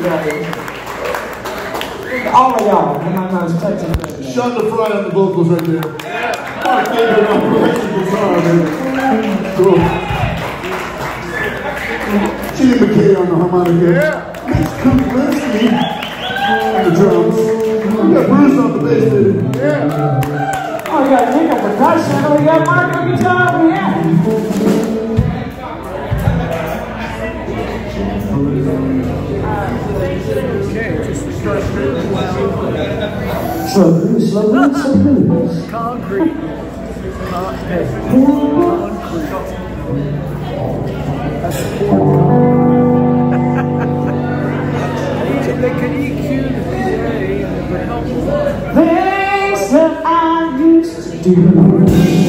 All of y'all, my mom's touching me. Shonda Fry on the vocals right there. Mark David on the electric guitar, man. Cool. Gene McKay on the harmonica. Yeah. Mitch Kuklinski on the drums. We got Bruce on the bass, dude. Oh, yeah. Oh, we got Nick on percussion, we got Mark on guitar, yeah. The PA and it would help a lot. Things that I used to do.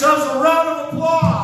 Yourselves a round of applause.